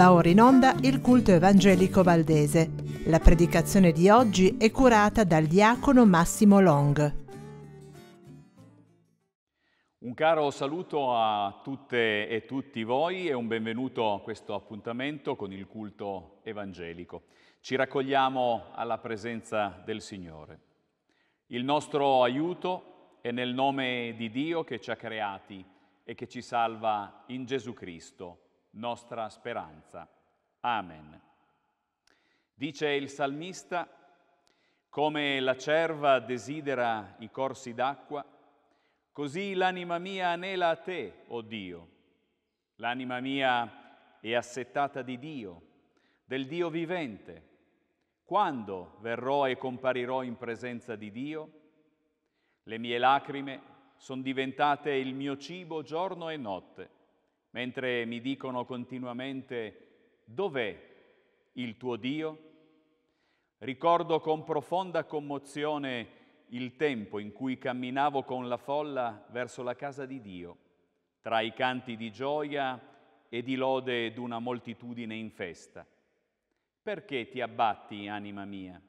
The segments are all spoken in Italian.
Va ora in onda il culto evangelico valdese. La predicazione di oggi è curata dal diacono Massimo Long. Un caro saluto a tutte e tutti voi e un benvenuto a questo appuntamento con il culto evangelico. Ci raccogliamo alla presenza del Signore. Il nostro aiuto è nel nome di Dio che ci ha creati e che ci salva in Gesù Cristo nostra speranza. Amen. Dice il salmista, come la cerva desidera i corsi d'acqua, così l'anima mia anela a te, o oh Dio. L'anima mia è assettata di Dio, del Dio vivente. Quando verrò e comparirò in presenza di Dio? Le mie lacrime sono diventate il mio cibo giorno e notte mentre mi dicono continuamente dov'è il tuo Dio? Ricordo con profonda commozione il tempo in cui camminavo con la folla verso la casa di Dio, tra i canti di gioia e di lode d'una moltitudine in festa. Perché ti abbatti, anima mia?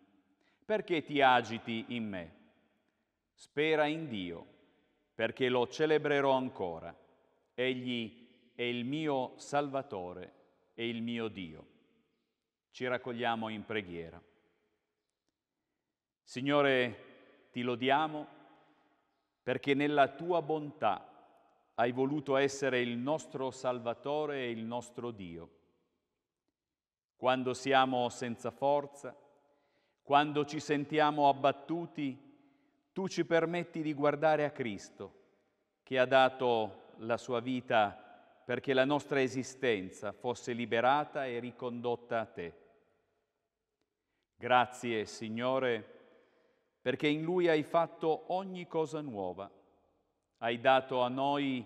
Perché ti agiti in me? Spera in Dio, perché lo celebrerò ancora. Egli è il mio Salvatore e il mio Dio. Ci raccogliamo in preghiera. Signore, ti lodiamo perché nella tua bontà hai voluto essere il nostro Salvatore e il nostro Dio. Quando siamo senza forza, quando ci sentiamo abbattuti, tu ci permetti di guardare a Cristo, che ha dato la sua vita perché la nostra esistenza fosse liberata e ricondotta a te. Grazie, Signore, perché in Lui hai fatto ogni cosa nuova, hai dato a noi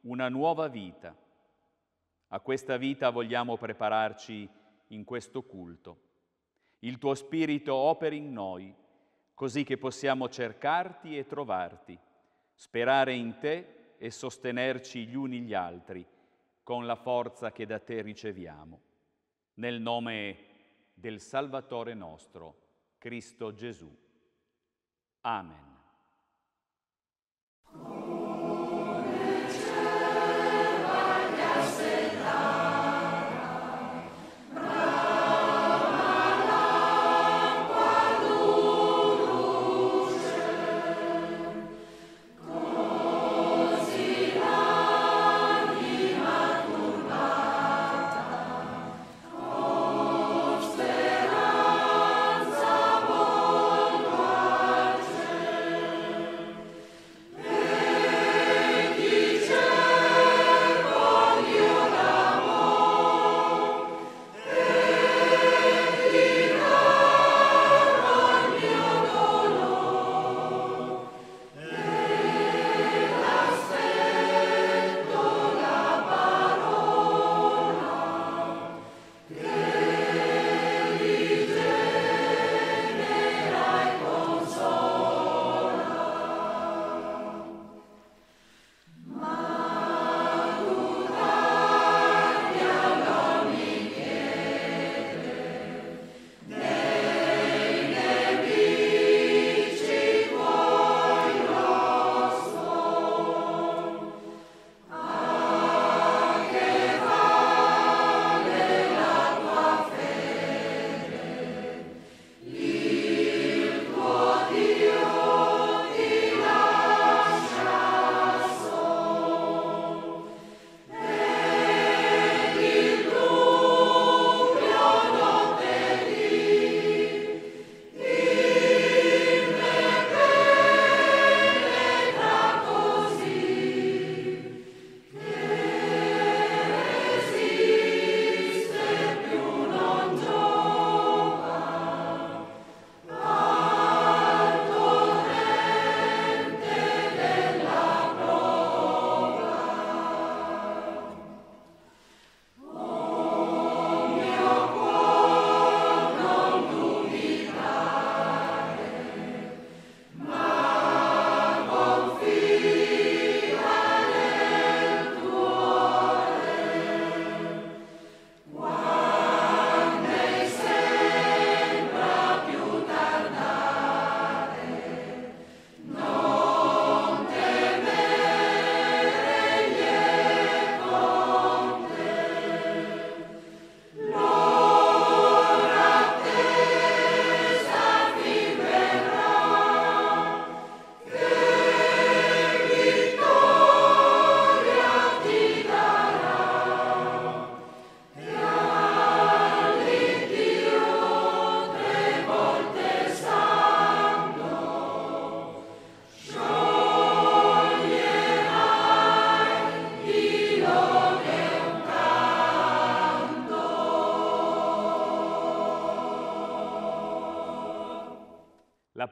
una nuova vita. A questa vita vogliamo prepararci in questo culto. Il tuo Spirito operi in noi, così che possiamo cercarti e trovarti, sperare in te e sostenerci gli uni gli altri con la forza che da te riceviamo. Nel nome del Salvatore nostro, Cristo Gesù. Amen.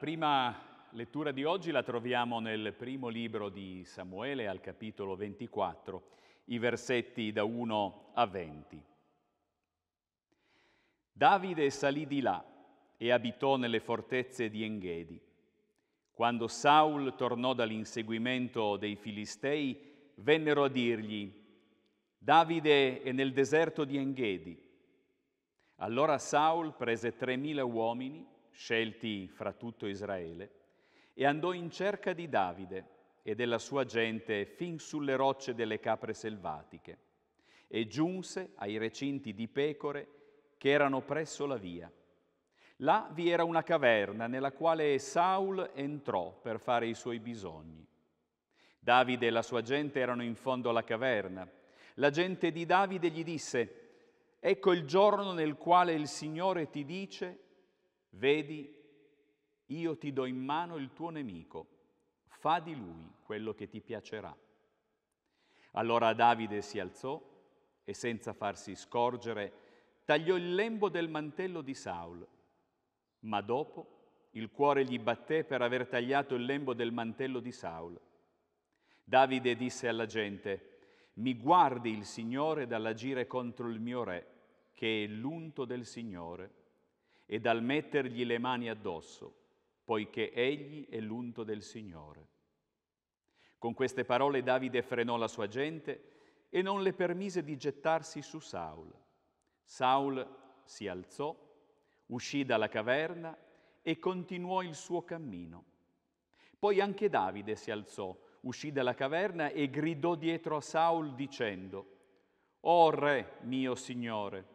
Prima lettura di oggi la troviamo nel primo libro di Samuele, al capitolo 24, i versetti da 1 a 20. Davide salì di là e abitò nelle fortezze di Enghedi. Quando Saul tornò dall'inseguimento dei Filistei, vennero a dirgli, Davide è nel deserto di Enghedi. Allora Saul prese tremila uomini, scelti fra tutto Israele, e andò in cerca di Davide e della sua gente fin sulle rocce delle capre selvatiche, e giunse ai recinti di pecore che erano presso la via. Là vi era una caverna nella quale Saul entrò per fare i suoi bisogni. Davide e la sua gente erano in fondo alla caverna la gente di Davide gli disse, ecco il giorno nel quale il Signore ti dice, vedi, io ti do in mano il tuo nemico, fa di lui quello che ti piacerà. Allora Davide si alzò e senza farsi scorgere tagliò il lembo del mantello di Saul, ma dopo il cuore gli batté per aver tagliato il lembo del mantello di Saul. Davide disse alla gente, mi guardi il Signore dall'agire contro il mio re, che è l'unto del Signore, e dal mettergli le mani addosso, poiché egli è l'unto del Signore. Con queste parole Davide frenò la sua gente e non le permise di gettarsi su Saul. Saul si alzò, uscì dalla caverna e continuò il suo cammino. Poi anche Davide si alzò, uscì dalla caverna e gridò dietro a Saul dicendo, O re mio Signore!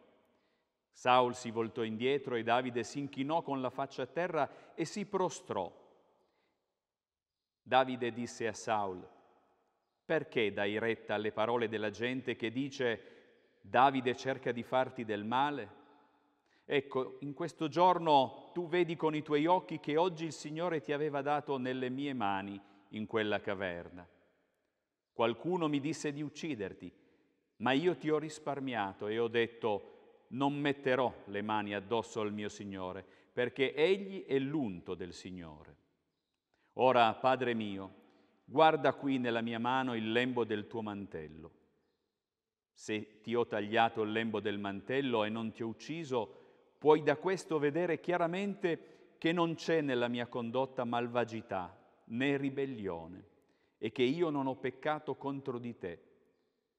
Saul si voltò indietro e Davide si inchinò con la faccia a terra e si prostrò. Davide disse a Saul, perché dai retta alle parole della gente che dice Davide cerca di farti del male? Ecco, in questo giorno tu vedi con i tuoi occhi che oggi il Signore ti aveva dato nelle mie mani in quella caverna. Qualcuno mi disse di ucciderti, ma io ti ho risparmiato e ho detto non metterò le mani addosso al mio Signore, perché Egli è l'unto del Signore. Ora, Padre mio, guarda qui nella mia mano il lembo del tuo mantello. Se ti ho tagliato il lembo del mantello e non ti ho ucciso, puoi da questo vedere chiaramente che non c'è nella mia condotta malvagità né ribellione e che io non ho peccato contro di te,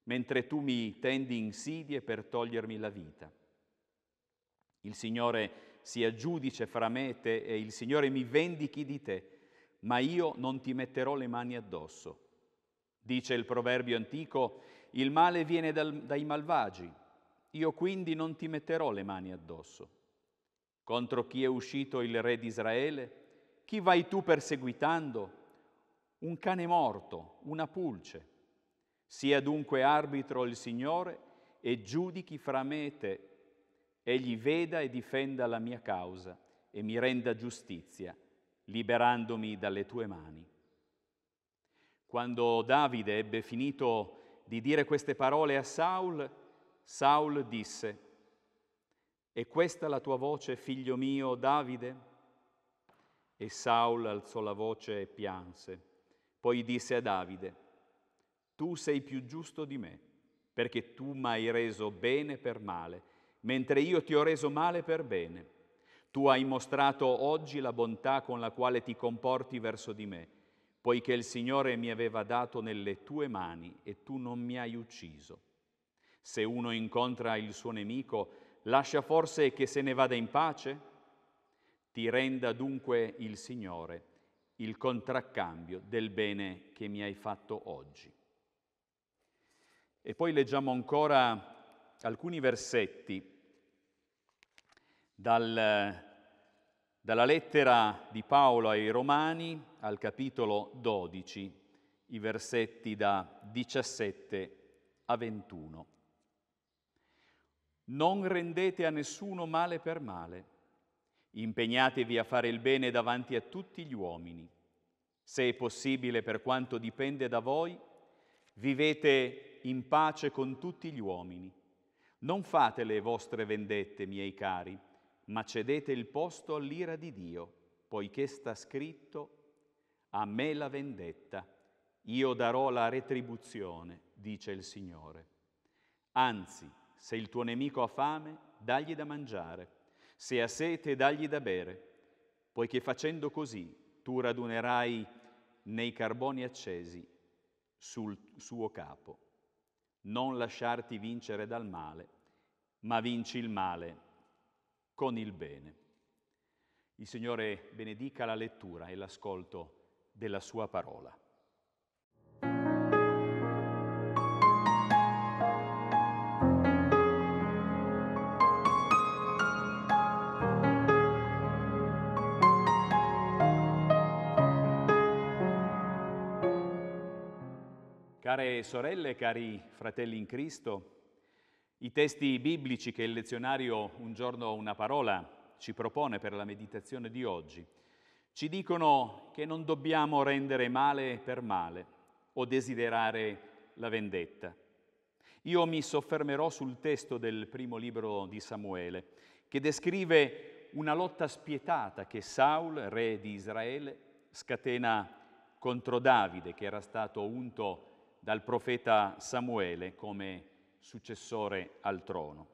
mentre tu mi tendi insidie per togliermi la vita. Il Signore sia giudice fra me e te e il Signore mi vendichi di te, ma io non ti metterò le mani addosso. Dice il proverbio antico, il male viene dal, dai malvagi, io quindi non ti metterò le mani addosso. Contro chi è uscito il re di Israele? Chi vai tu perseguitando? Un cane morto, una pulce. Sia dunque arbitro il Signore e giudichi fra me e te. Egli veda e difenda la mia causa e mi renda giustizia, liberandomi dalle tue mani. Quando Davide ebbe finito di dire queste parole a Saul, Saul disse, È questa la tua voce, figlio mio Davide? E Saul alzò la voce e pianse. Poi disse a Davide, tu sei più giusto di me, perché tu mi hai reso bene per male, mentre io ti ho reso male per bene. Tu hai mostrato oggi la bontà con la quale ti comporti verso di me, poiché il Signore mi aveva dato nelle tue mani e tu non mi hai ucciso. Se uno incontra il suo nemico, lascia forse che se ne vada in pace? Ti renda dunque il Signore il contraccambio del bene che mi hai fatto oggi. E poi leggiamo ancora alcuni versetti dal, dalla lettera di Paolo ai Romani al capitolo 12, i versetti da 17 a 21. Non rendete a nessuno male per male Impegnatevi a fare il bene davanti a tutti gli uomini. Se è possibile, per quanto dipende da voi, vivete in pace con tutti gli uomini. Non fate le vostre vendette, miei cari, ma cedete il posto all'ira di Dio. poiché sta scritto, a me la vendetta, io darò la retribuzione, dice il Signore. Anzi, se il tuo nemico ha fame, dagli da mangiare, se ha sete, dagli da bere, poiché facendo così tu radunerai nei carboni accesi sul suo capo. Non lasciarti vincere dal male, ma vinci il male con il bene. Il Signore benedica la lettura e l'ascolto della sua parola. Care sorelle, cari fratelli in Cristo, i testi biblici che il lezionario Un giorno una parola ci propone per la meditazione di oggi ci dicono che non dobbiamo rendere male per male o desiderare la vendetta. Io mi soffermerò sul testo del primo libro di Samuele, che descrive una lotta spietata che Saul, re di Israele, scatena contro Davide, che era stato unto dal profeta Samuele come successore al trono.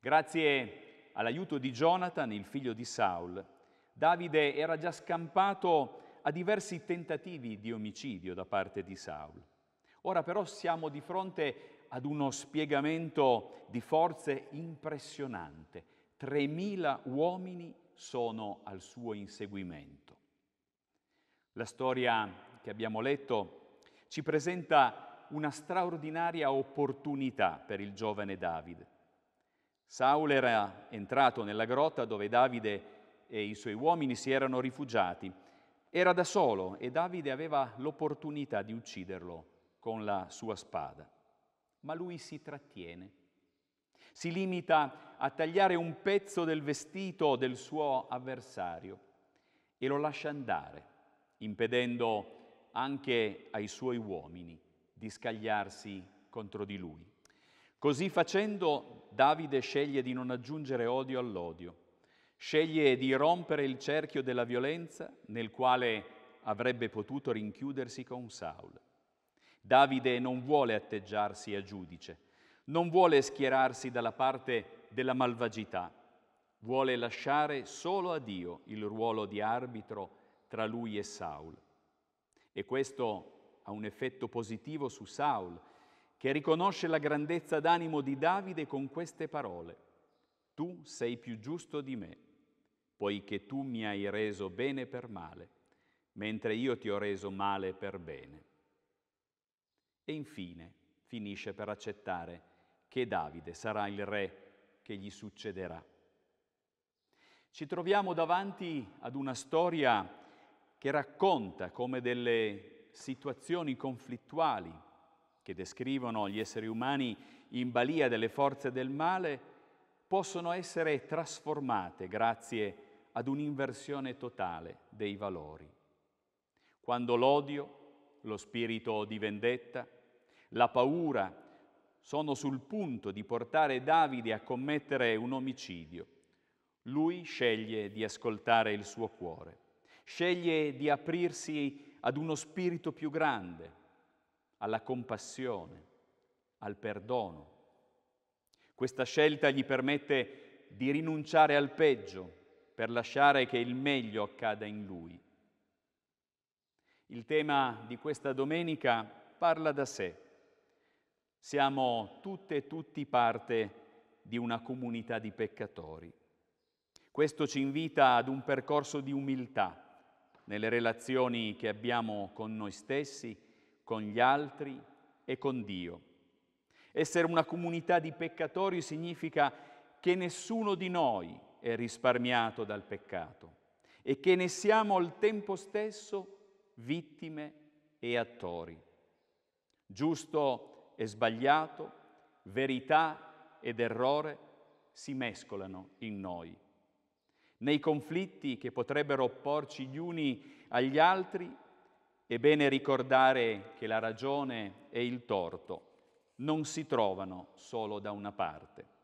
Grazie all'aiuto di Jonathan, il figlio di Saul, Davide era già scampato a diversi tentativi di omicidio da parte di Saul. Ora però siamo di fronte ad uno spiegamento di forze impressionante. 3.000 uomini sono al suo inseguimento. La storia che abbiamo letto ci presenta una straordinaria opportunità per il giovane Davide. Saul era entrato nella grotta dove Davide e i suoi uomini si erano rifugiati. Era da solo e Davide aveva l'opportunità di ucciderlo con la sua spada. Ma lui si trattiene. Si limita a tagliare un pezzo del vestito del suo avversario e lo lascia andare, impedendo anche ai suoi uomini di scagliarsi contro di lui. Così facendo Davide sceglie di non aggiungere odio all'odio, sceglie di rompere il cerchio della violenza nel quale avrebbe potuto rinchiudersi con Saul. Davide non vuole atteggiarsi a giudice, non vuole schierarsi dalla parte della malvagità, vuole lasciare solo a Dio il ruolo di arbitro tra lui e Saul. E questo ha un effetto positivo su Saul, che riconosce la grandezza d'animo di Davide con queste parole. Tu sei più giusto di me, poiché tu mi hai reso bene per male, mentre io ti ho reso male per bene. E infine finisce per accettare che Davide sarà il re che gli succederà. Ci troviamo davanti ad una storia che racconta come delle situazioni conflittuali che descrivono gli esseri umani in balia delle forze del male possono essere trasformate grazie ad un'inversione totale dei valori. Quando l'odio, lo spirito di vendetta, la paura sono sul punto di portare Davide a commettere un omicidio, lui sceglie di ascoltare il suo cuore sceglie di aprirsi ad uno spirito più grande, alla compassione, al perdono. Questa scelta gli permette di rinunciare al peggio per lasciare che il meglio accada in lui. Il tema di questa domenica parla da sé. Siamo tutte e tutti parte di una comunità di peccatori. Questo ci invita ad un percorso di umiltà, nelle relazioni che abbiamo con noi stessi, con gli altri e con Dio. Essere una comunità di peccatori significa che nessuno di noi è risparmiato dal peccato e che ne siamo al tempo stesso vittime e attori. Giusto e sbagliato, verità ed errore si mescolano in noi nei conflitti che potrebbero opporci gli uni agli altri, è bene ricordare che la ragione e il torto non si trovano solo da una parte.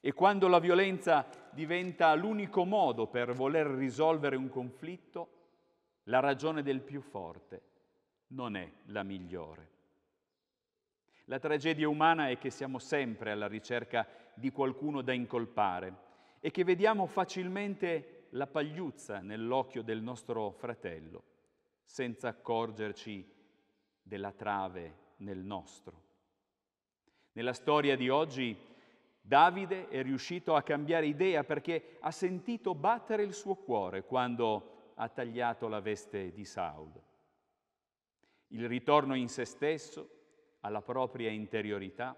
E quando la violenza diventa l'unico modo per voler risolvere un conflitto, la ragione del più forte non è la migliore. La tragedia umana è che siamo sempre alla ricerca di qualcuno da incolpare e che vediamo facilmente la pagliuzza nell'occhio del nostro fratello, senza accorgerci della trave nel nostro. Nella storia di oggi Davide è riuscito a cambiare idea perché ha sentito battere il suo cuore quando ha tagliato la veste di Saul. Il ritorno in se stesso, alla propria interiorità,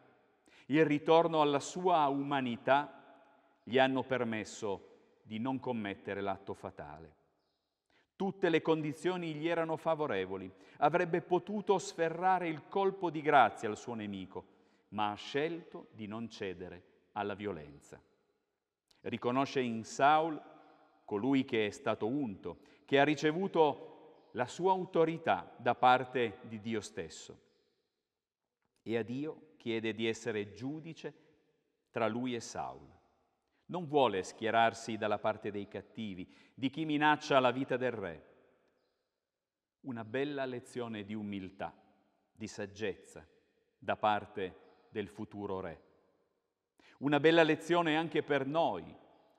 il ritorno alla sua umanità gli hanno permesso di non commettere l'atto fatale. Tutte le condizioni gli erano favorevoli, avrebbe potuto sferrare il colpo di grazia al suo nemico, ma ha scelto di non cedere alla violenza. Riconosce in Saul colui che è stato unto, che ha ricevuto la sua autorità da parte di Dio stesso. E a Dio chiede di essere giudice tra lui e Saul. Non vuole schierarsi dalla parte dei cattivi, di chi minaccia la vita del re. Una bella lezione di umiltà, di saggezza da parte del futuro re. Una bella lezione anche per noi,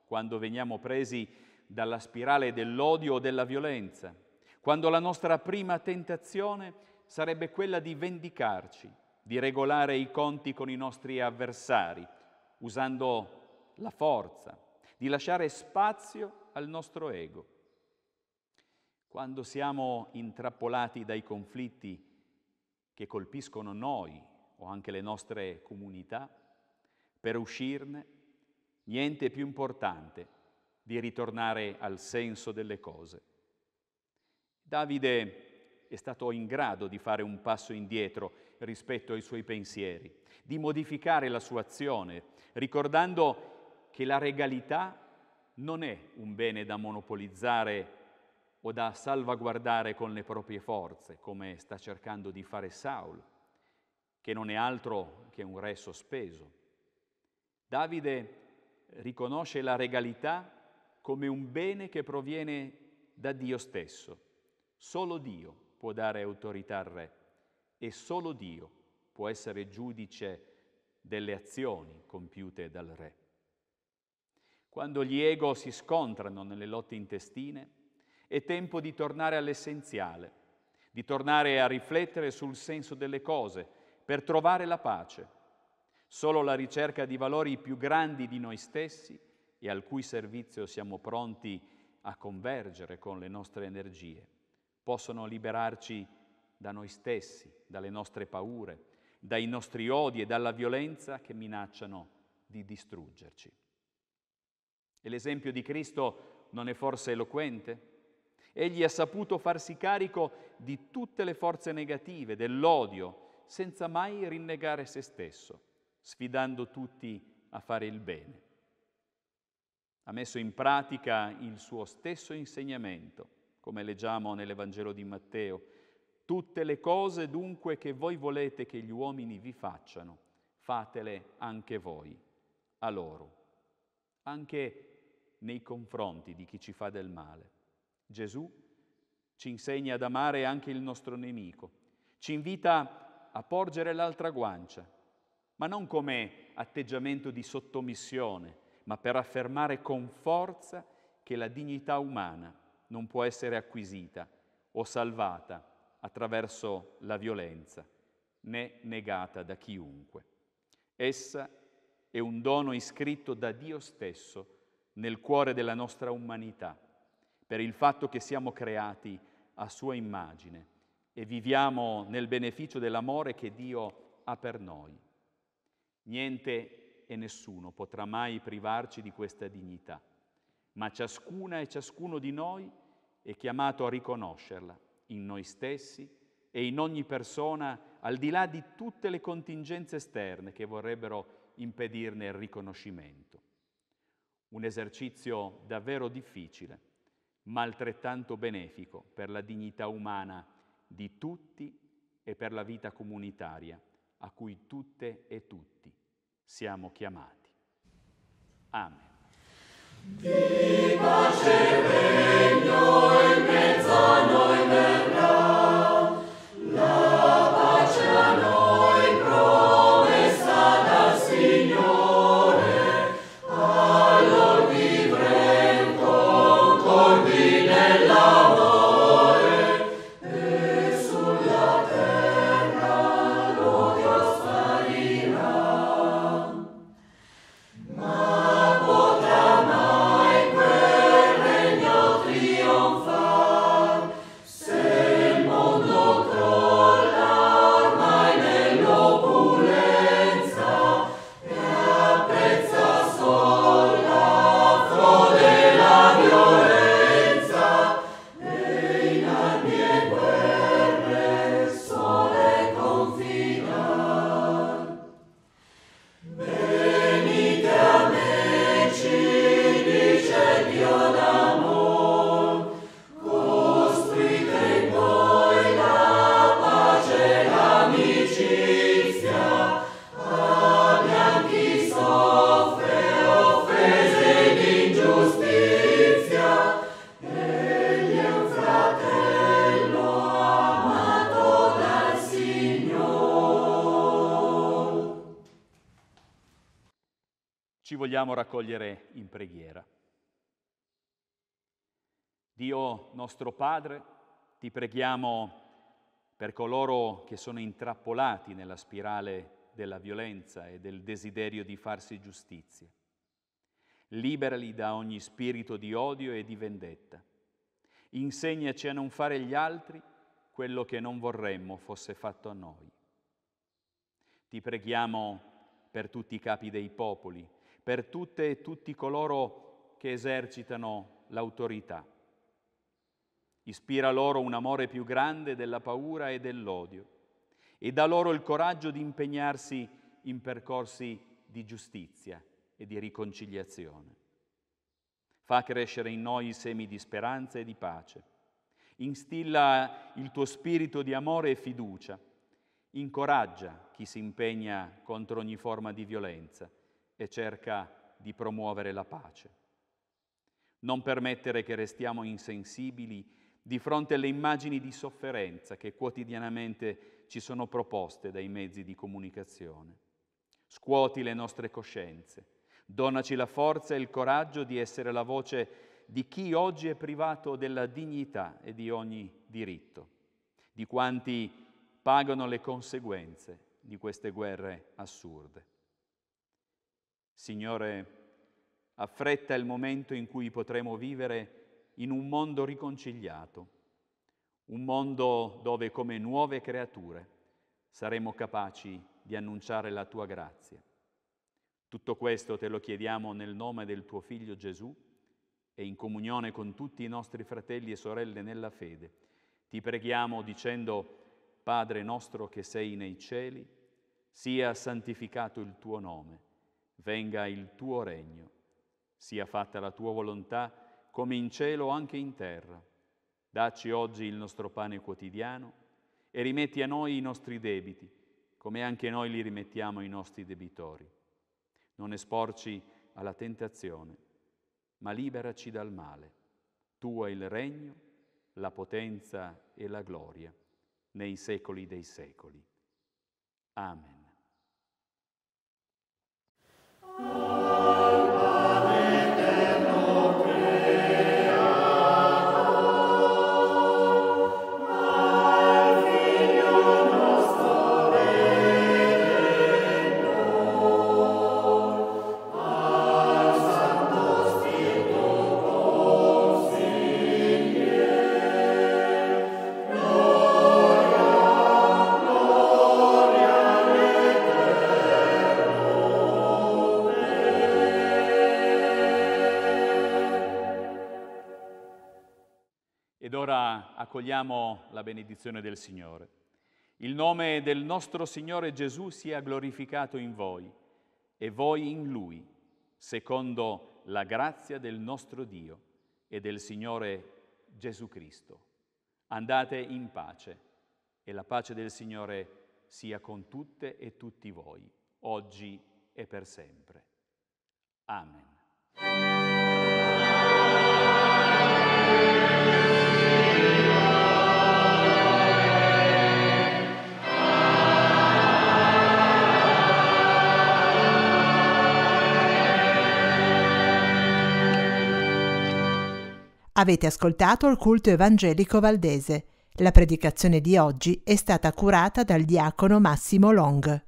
quando veniamo presi dalla spirale dell'odio o della violenza, quando la nostra prima tentazione sarebbe quella di vendicarci, di regolare i conti con i nostri avversari, usando la forza, di lasciare spazio al nostro ego. Quando siamo intrappolati dai conflitti che colpiscono noi o anche le nostre comunità, per uscirne, niente più importante di ritornare al senso delle cose. Davide è stato in grado di fare un passo indietro rispetto ai suoi pensieri, di modificare la sua azione, ricordando che la regalità non è un bene da monopolizzare o da salvaguardare con le proprie forze, come sta cercando di fare Saul, che non è altro che un re sospeso. Davide riconosce la regalità come un bene che proviene da Dio stesso. Solo Dio può dare autorità al re e solo Dio può essere giudice delle azioni compiute dal re. Quando gli ego si scontrano nelle lotte intestine, è tempo di tornare all'essenziale, di tornare a riflettere sul senso delle cose per trovare la pace Solo la ricerca di valori più grandi di noi stessi e al cui servizio siamo pronti a convergere con le nostre energie possono liberarci da noi stessi, dalle nostre paure, dai nostri odi e dalla violenza che minacciano di distruggerci. E l'esempio di Cristo non è forse eloquente? Egli ha saputo farsi carico di tutte le forze negative, dell'odio, senza mai rinnegare se stesso sfidando tutti a fare il bene. Ha messo in pratica il suo stesso insegnamento, come leggiamo nell'Evangelo di Matteo. Tutte le cose dunque che voi volete che gli uomini vi facciano, fatele anche voi, a loro, anche nei confronti di chi ci fa del male. Gesù ci insegna ad amare anche il nostro nemico, ci invita a porgere l'altra guancia, ma non come atteggiamento di sottomissione, ma per affermare con forza che la dignità umana non può essere acquisita o salvata attraverso la violenza, né negata da chiunque. Essa è un dono iscritto da Dio stesso nel cuore della nostra umanità, per il fatto che siamo creati a sua immagine e viviamo nel beneficio dell'amore che Dio ha per noi. Niente e nessuno potrà mai privarci di questa dignità, ma ciascuna e ciascuno di noi è chiamato a riconoscerla in noi stessi e in ogni persona, al di là di tutte le contingenze esterne che vorrebbero impedirne il riconoscimento. Un esercizio davvero difficile, ma altrettanto benefico per la dignità umana di tutti e per la vita comunitaria a cui tutte e tutti siamo chiamati. Amen. Vogliamo raccogliere in preghiera. Dio nostro Padre, ti preghiamo per coloro che sono intrappolati nella spirale della violenza e del desiderio di farsi giustizia. Liberali da ogni spirito di odio e di vendetta. Insegnaci a non fare agli altri quello che non vorremmo fosse fatto a noi. Ti preghiamo per tutti i capi dei popoli, per tutte e tutti coloro che esercitano l'autorità. Ispira loro un amore più grande della paura e dell'odio e dà loro il coraggio di impegnarsi in percorsi di giustizia e di riconciliazione. Fa crescere in noi i semi di speranza e di pace. Instilla il tuo spirito di amore e fiducia. Incoraggia chi si impegna contro ogni forma di violenza e cerca di promuovere la pace. Non permettere che restiamo insensibili di fronte alle immagini di sofferenza che quotidianamente ci sono proposte dai mezzi di comunicazione. Scuoti le nostre coscienze, donaci la forza e il coraggio di essere la voce di chi oggi è privato della dignità e di ogni diritto, di quanti pagano le conseguenze di queste guerre assurde. Signore, affretta il momento in cui potremo vivere in un mondo riconciliato, un mondo dove come nuove creature saremo capaci di annunciare la tua grazia. Tutto questo te lo chiediamo nel nome del tuo Figlio Gesù e in comunione con tutti i nostri fratelli e sorelle nella fede. Ti preghiamo dicendo, Padre nostro che sei nei cieli, sia santificato il tuo nome, venga il tuo regno, sia fatta la tua volontà come in cielo anche in terra. Dacci oggi il nostro pane quotidiano e rimetti a noi i nostri debiti, come anche noi li rimettiamo ai nostri debitori. Non esporci alla tentazione, ma liberaci dal male. Tuo è il regno, la potenza e la gloria, nei secoli dei secoli. Amen. Ed accogliamo la benedizione del Signore. Il nome del nostro Signore Gesù sia glorificato in voi e voi in Lui, secondo la grazia del nostro Dio e del Signore Gesù Cristo. Andate in pace e la pace del Signore sia con tutte e tutti voi, oggi e per sempre. Amen. Avete ascoltato il culto evangelico valdese. La predicazione di oggi è stata curata dal diacono Massimo Long.